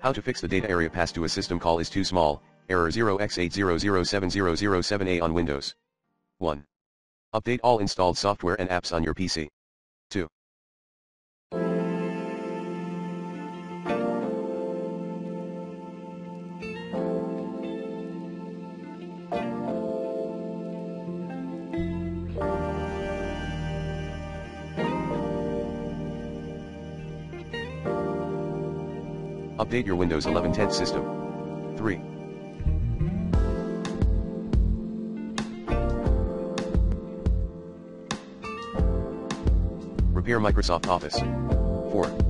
How to fix the data area passed to a system call is too small, error 0x8007007A on Windows. 1. Update all installed software and apps on your PC. 2. Update your Windows 11 10th system. 3. Repair Microsoft Office. 4.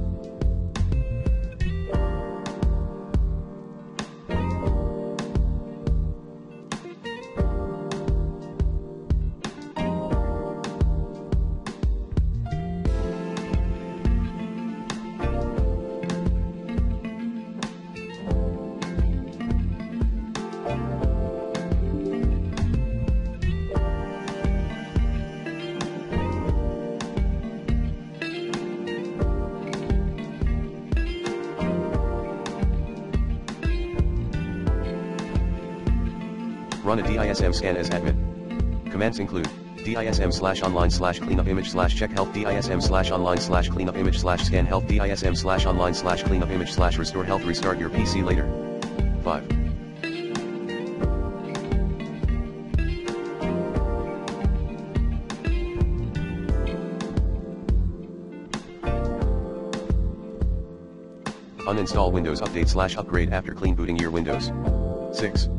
Run a DISM scan as admin. Commands include DISM slash online slash cleanup image slash check health DISM slash online slash cleanup image slash scan health DISM slash online slash cleanup image slash restore health restart your PC later. 5. Uninstall Windows Update slash upgrade after clean booting your Windows. 6.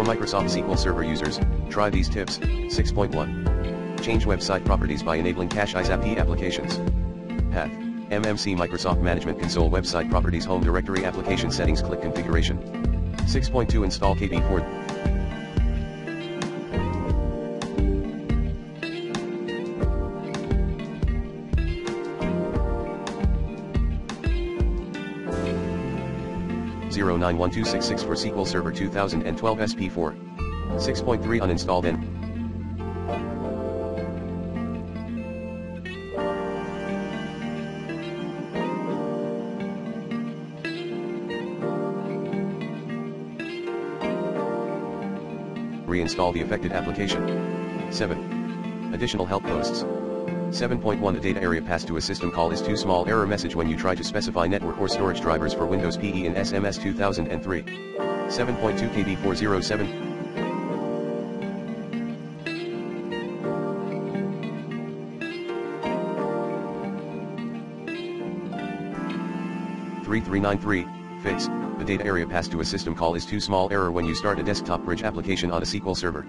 For Microsoft SQL Server users, try these tips. 6.1. Change website properties by enabling cache ISAPI applications. Path. MMC Microsoft Management Console Website Properties Home Directory Application Settings Click Configuration. 6.2 Install KB4. Zero nine one two six six for SQL Server 2012 SP4. 6.3 uninstalled in. Reinstall the affected application. 7. Additional help posts. 7.1 The data area passed to a system call is too small error message when you try to specify network or storage drivers for Windows PE in SMS 2003. 7.2 KB407 3393, fix, the data area passed to a system call is too small error when you start a desktop bridge application on a SQL server.